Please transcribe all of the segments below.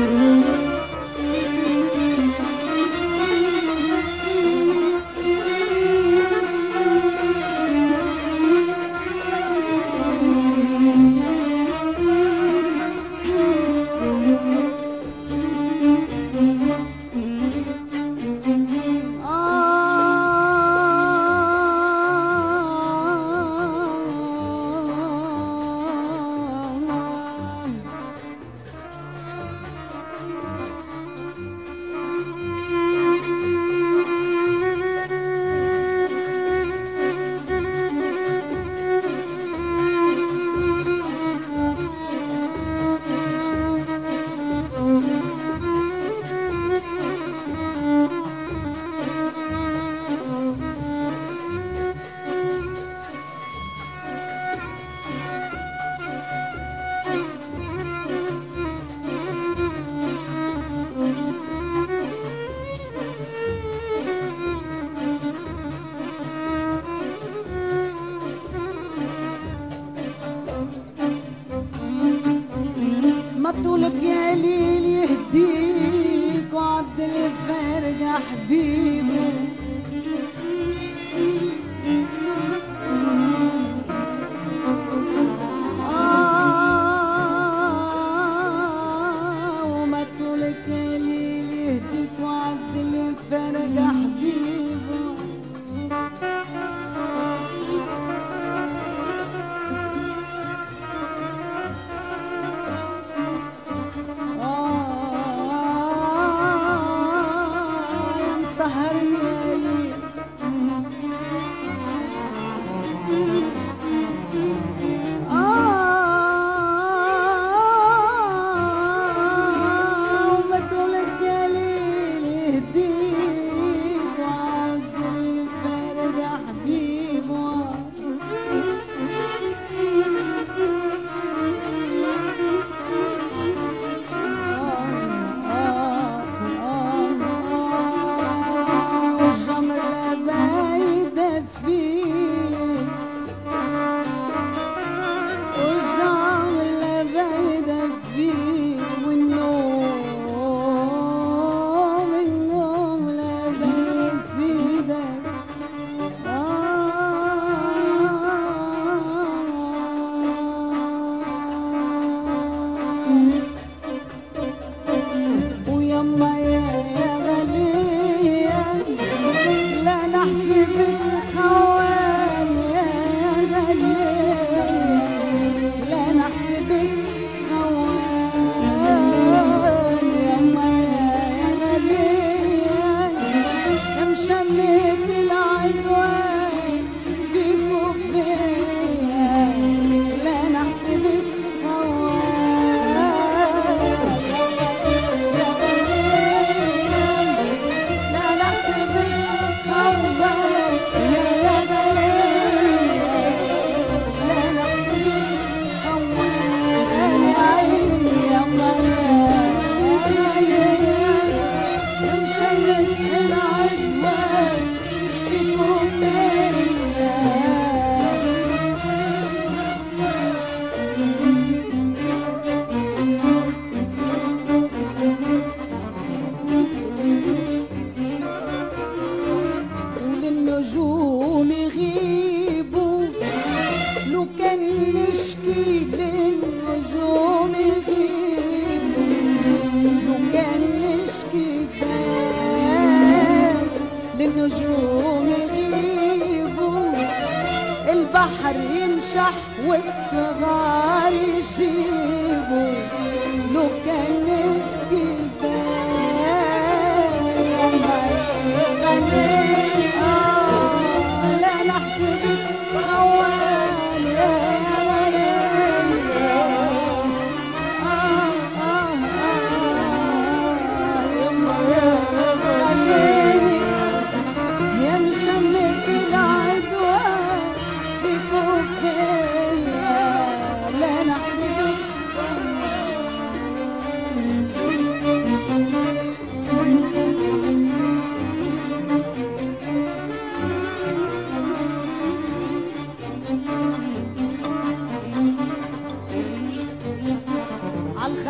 Mm-hmm. than a. Amen. النجوم يغيبوا البحر ينشح والصغار يشيبوا لو كان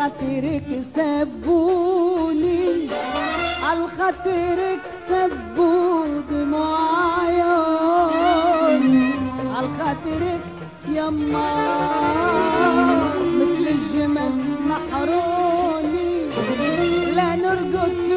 خاطرك سبوني على خاطرك سبوا دموع عيوني على خاطرك يما مثل الجمل محروني. لا نرقد في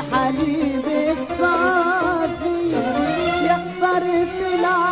الحليب الصافي يا يقدر يطلع